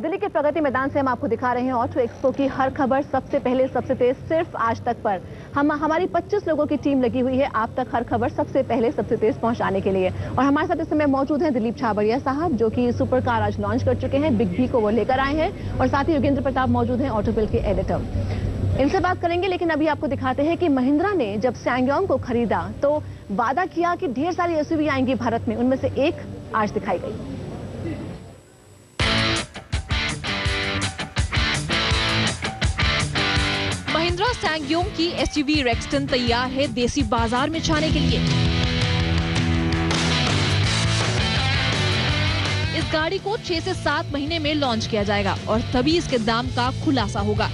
दिल्ली के प्रगति मैदान से हम आपको दिखा रहे हैं ऑटो एक्सपो की हर खबर सबसे पहले, सबसे तेज सिर्फ़ आज तक पर। हम, हमारी 25 लोगों की टीम लगी हुई है आप तक हर खबर सबसे पहले, सबसे तेज पहुँचाने के लिए। और हमारे साथ इस समय मौजूद हैं दिलीप छाबड़िया साहब, जो कि सुपर कार आज लॉन्च कर चुके हैं बिग बी को वो लेकर आए हैं। और साथ ही योगेंद्र प्रताप मौजूद हैं ऑटोबिल के एडिटर इनसे बात करेंगे, लेकिन अभी आपको दिखाते हैं कि महिंद्रा ने जब सैंगयोंग को खरीदा तो वादा किया कि ढेर सारी एसयूवी आएँगी भारत में। उनमें से एक आज दिखाई गई। महिंद्रा सैंगयोंग की एसयूवी रेक्सटन तैयार है देसी बाज़ार में छाने के लिए। इस गाड़ी को 6 से 7 महीने में लॉन्च किया जाएगा और तभी इसके दाम का खुलासा होगा।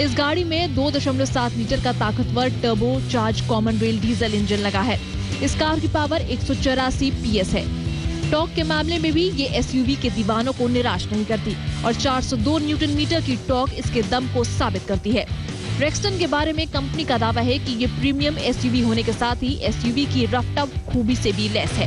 इस गाड़ी में 2.7 लीटर का ताकतवर turbo charge common rail diesel engine लगा है। इस कार की पावर एक पीएस है। टॉक के मामले में भी ये एसयूवी के दीवानों को निराश नहीं करती और 402 न्यूटन मीटर की टॉक इसके दम को साबित करती है। रेक्सटन के बारे में कंपनी का दावा है कि ये प्रीमियम एसयूवी होने के साथ ही एसयूवी की रफ टफ खूबी से भी लेस है।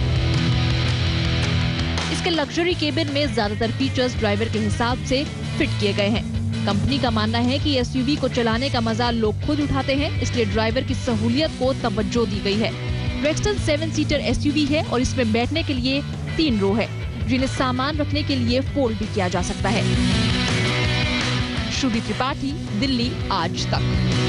इसके लग्जरी केबिन में ज़्यादातर फीचर्स ड्राइवर के हिसाब से फिट किए गए हैं। कंपनी का मानना है कि एसयूवी को चलाने का मज़ा लोग खुद उठाते हैं, इसलिए ड्राइवर की सहूलियत को तवज्जो दी गई है। रेक्सटन सेवन सीटर एसयूवी है और इसमें बैठने के लिए तीन रो है, जिन्हें सामान रखने के लिए फोल्ड भी किया जा सकता है। शुभी त्रिपाठी दिल्ली आज तक